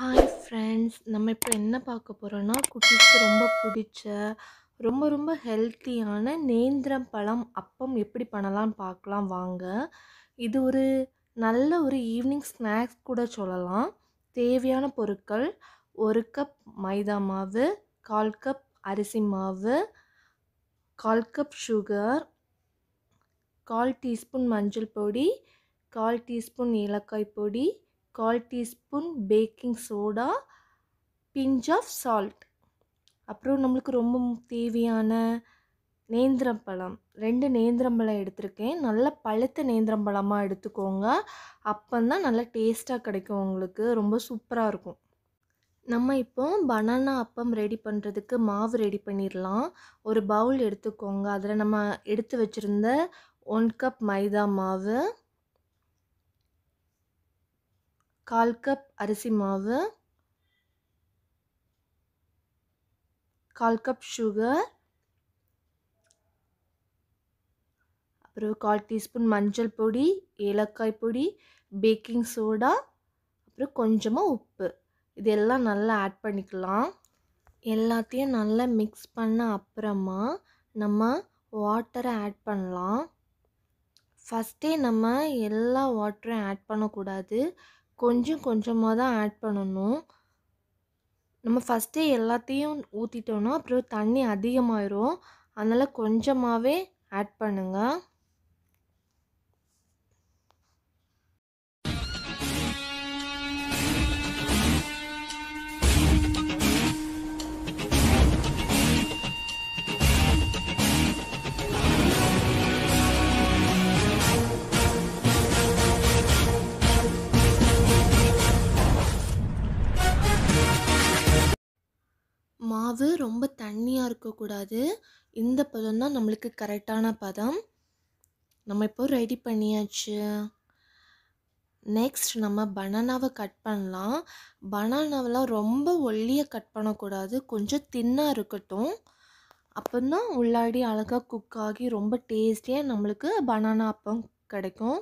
Hi friends நம்ம இப்போ என்ன பார்க்க போகிறோன்னா குட்டீஸ்க்கு ரொம்ப பிடிச்ச ரொம்ப ரொம்ப ஹெல்த்தியான நேந்திரம் பழம் அப்பம் எப்படி பண்ணலாம்னு பார்க்கலாம் வாங்க. இது ஒரு நல்ல ஒரு ஈவினிங் ஸ்நாக்ஸ் கூட சொல்லலாம். தேவையான பொருட்கள் ஒரு கப் மைதா மாவு கால் கப் அரிசி மாவு கால் கப் சுகர் கால் டீஸ்பூன் மஞ்சள் பொடி கால் டீஸ்பூன் ஏலக்காய் பொடி கால் teaspoon baking soda pinch of salt. அப்புறம் நம்மளுக்கு ரொம்ப தேவையான நேந்திரம் பழம். ரெண்டு நேந்திரம்பழம் எடுத்திருக்கேன். நல்ல பழுத்த நேந்திரம் பழமாக எடுத்துக்கோங்க. அப்போந்தான் நல்லா டேஸ்ட்டாக கிடைக்கும் உங்களுக்கு. ரொம்ப சூப்பராக இருக்கும். நம்ம இப்போ பனானா அப்பம் ரெடி பண்ணுறதுக்கு மாவு ரெடி பண்ணிடலாம். ஒரு பவுல் எடுத்துக்கோங்க. அதில் நம்ம எடுத்து வச்சுருந்த ஒன் கப் மைதா மாவு கால் கப் அரிசி மாவு கால் கப் சுகர் அப்புறம் கால் டீஸ்பூன் மஞ்சள் பொடி ஏலக்காய் பொடி பேக்கிங் சோடா அப்புறம் கொஞ்சமாக உப்பு. இதெல்லாம் நல்லா ஆட் பண்ணிக்கலாம். எல்லாத்தையும் நல்லா மிக்ஸ் பண்ண அப்புறமா நம்ம வாட்டரை ஆட் பண்ணலாம். ஃபஸ்ட்டே நம்ம எல்லா வாட்டரும் ஆட் பண்ணக்கூடாது. கொஞ்சம் கொஞ்சமாக தான் ஆட் பண்ணணும். நம்ம ஃபஸ்ட்டே எல்லாத்தையும் ஊற்றிட்டோன்னா அப்புறம் தண்ணி அதிகமாயிரும். அதனால் கொஞ்சமாகவே ஆட் பண்ணுங்கள் மாவு ரொம்ப தண்ணியாக இருக்கக்கூடாது. இந்த பதம் தான் நம்மளுக்கு கரெக்டான பதம். நம்ம இப்போ ரெடி பண்ணியாச்சு. நெக்ஸ்ட் நம்ம பனானாவை கட் பண்ணலாம். பனானாவெலாம் ரொம்ப ஒல்லியாக கட் பண்ணக்கூடாது. கொஞ்சம் தின்னாக இருக்கட்டும். அப்போ தான் உள்ளாடி அழகாக குக் ஆகி ரொம்ப டேஸ்டியாக நம்மளுக்கு பனானா அப்பம் கிடைக்கும்.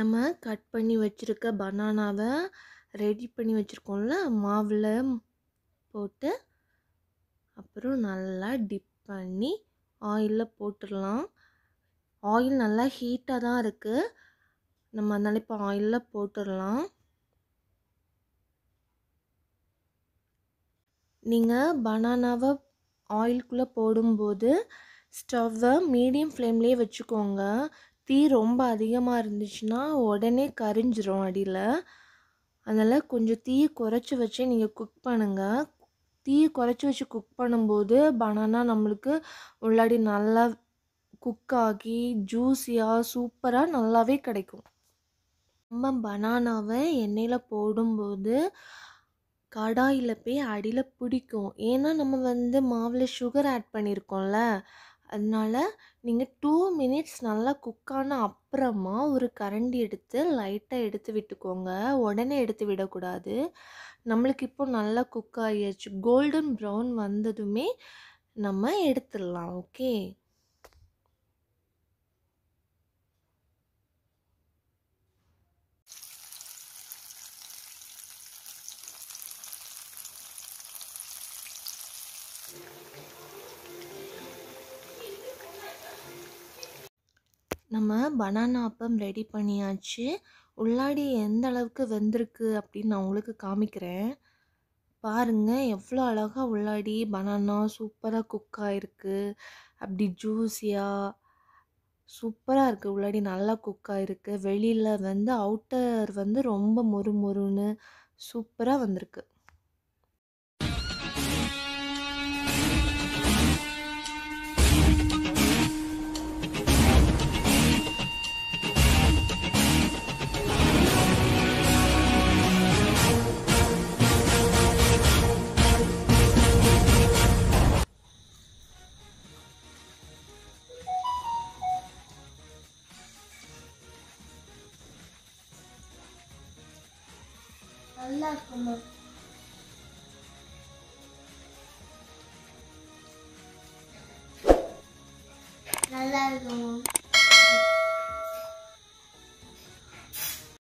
நம்ம கட் பண்ணி வச்சுருக்க பனானாவை ரெடி பண்ணி வச்சுருக்கோம்ல மாவில் போட்டு அப்புறம் நல்லா டிப் பண்ணி ஆயிலில் போட்டுடலாம். ஆயில் நல்லா ஹீட்டாக தான் இருக்குது நம்ம அதனால் இப்போ ஆயிலில் போட்டுடலாம். நீங்கள் பனானாவை ஆயிலுக்குள்ளே போடும்போது ஸ்டவ்வை மீடியம் ஃப்ளேம்லேயே வச்சுக்கோங்க. தீ ரொம்ப அதிகமாக இருந்துச்சுன்னா உடனே கரிஞ்சிரும் அடியில். அதனால் கொஞ்சம் தீயை குறைச்சி வச்சு நீங்கள் குக் பண்ணுங்கள் தீயை குறைச்சி வச்சு குக் பண்ணும்போது பனானா நம்மளுக்கு உள்ளாடி நல்லா குக் ஆகி ஜூஸியாக சூப்பராக நல்லாவே கிடைக்கும். நம்ம பனானாவை எண்ணெயில் போடும்போது கடாயில் போய் அடியில் பிடிக்கும். ஏன்னா நம்ம வந்து மாவில் சுகர் ஆட் பண்ணியிருக்கோம்ல அதனால் நீங்கள் டூ மினிட்ஸ் நல்லா குக்கான அப்புறமா ஒரு கரண்டி எடுத்து லைட்டாக எடுத்து விட்டுக்கோங்க. உடனே எடுத்து விடக்கூடாது. நம்மளுக்கு இப்போ நல்லா குக் ஆகியாச்சு கோல்டன் ப்ரௌன் வந்ததுமே நம்ம எடுத்துடலாம். ஓகே நம்ம பனானா அப்பம் ரெடி பண்ணியாச்சு. உள்ளாடி எந்த அளவுக்கு வெந்திருக்கு அப்படின்னு நான் உங்களுக்கு காமிக்கிறேன். பாருங்கள் எவ்வளோ அழகாக உள்ளாடி பனானா சூப்பராக குக் ஆகிருக்கு அப்படி ஜூஸியாக சூப்பராக இருக்குது உள்ளாடி நல்லா குக் ஆகிருக்கு வெளியில் வந்து அவுட்டர் வந்து ரொம்ப மொறு மொறுன்னு சூப்பராக வந்திருக்கு. நல்லா இருக்குமா நல்லா இருக்கும்